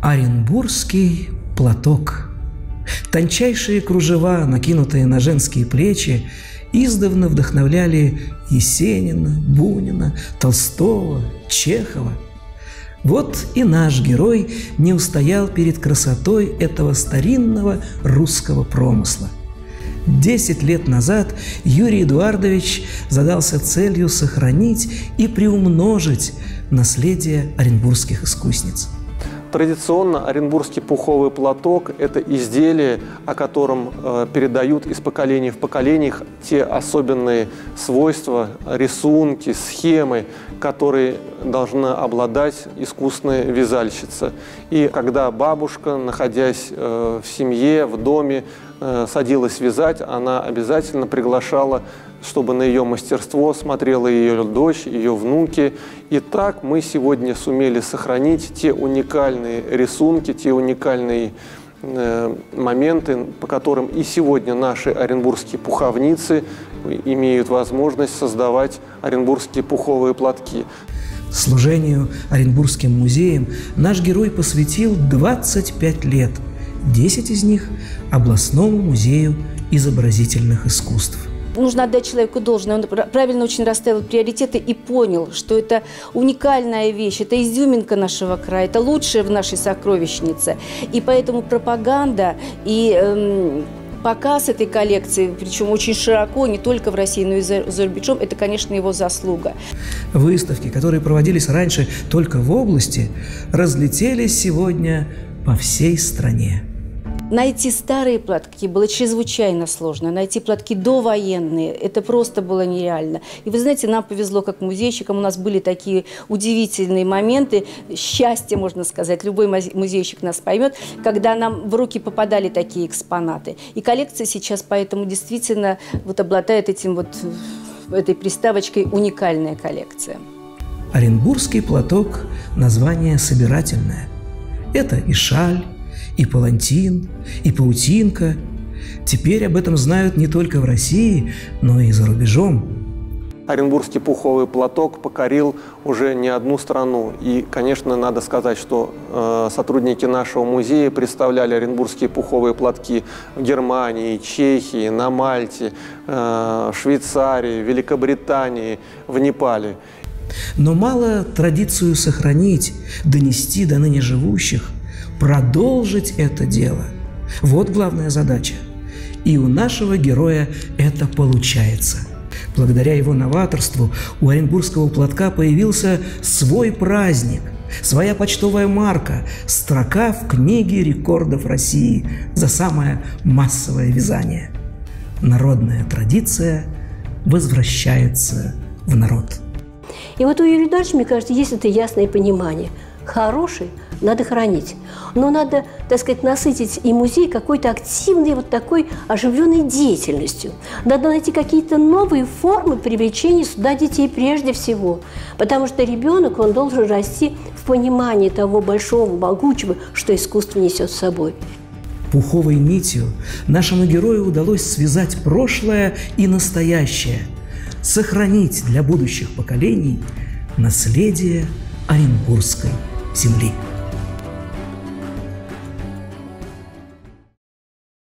Оренбургский платок. Тончайшие кружева, накинутые на женские плечи, издавна вдохновляли Есенина, Бунина, Толстого, Чехова. Вот и наш герой не устоял перед красотой этого старинного русского промысла. Десять лет назад Юрий Эдуардович задался целью сохранить и приумножить наследие оренбургских искусниц – Традиционно оренбургский пуховый платок – это изделие, о котором э, передают из поколения в поколение те особенные свойства, рисунки, схемы, которые должна обладать искусная вязальщица. И когда бабушка, находясь э, в семье, в доме, садилась вязать, она обязательно приглашала чтобы на ее мастерство смотрела ее дочь, ее внуки. И так мы сегодня сумели сохранить те уникальные рисунки, те уникальные э, моменты, по которым и сегодня наши оренбургские пуховницы имеют возможность создавать оренбургские пуховые платки. Служению Оренбургским музеям наш герой посвятил 25 лет, 10 из них – областному музею изобразительных искусств нужно отдать человеку должное. Он правильно очень расставил приоритеты и понял, что это уникальная вещь, это изюминка нашего края, это лучшее в нашей сокровищнице. И поэтому пропаганда и эм, показ этой коллекции, причем очень широко, не только в России, но и за, за рубежом, это, конечно, его заслуга. Выставки, которые проводились раньше только в области, разлетелись сегодня по всей стране. Найти старые платки было чрезвычайно сложно. Найти платки довоенные – это просто было нереально. И вы знаете, нам повезло как музейщикам. У нас были такие удивительные моменты, счастье, можно сказать. Любой музейщик нас поймет, когда нам в руки попадали такие экспонаты. И коллекция сейчас поэтому действительно вот обладает этим вот этой приставочкой «уникальная коллекция». Оренбургский платок – название собирательное. Это и шаль, и палантин, и паутинка. Теперь об этом знают не только в России, но и за рубежом. Оренбургский пуховый платок покорил уже не одну страну. И, конечно, надо сказать, что э, сотрудники нашего музея представляли оренбургские пуховые платки в Германии, Чехии, на Мальте, э, Швейцарии, Великобритании, в Непале. Но мало традицию сохранить, донести до ныне живущих, продолжить это дело. Вот главная задача. И у нашего героя это получается. Благодаря его новаторству у Оренбургского платка появился свой праздник, своя почтовая марка, строка в книге рекордов России за самое массовое вязание. Народная традиция возвращается в народ. И вот у Юрия Дальше, мне кажется, есть это ясное понимание. Хороший – надо хранить. Но надо, так сказать, насытить и музей какой-то активной, вот такой оживленной деятельностью. Надо найти какие-то новые формы привлечения сюда детей прежде всего. Потому что ребенок, он должен расти в понимании того большого, могучего, что искусство несет с собой. Пуховой нитью нашему герою удалось связать прошлое и настоящее, сохранить для будущих поколений наследие Оренбургской 经历。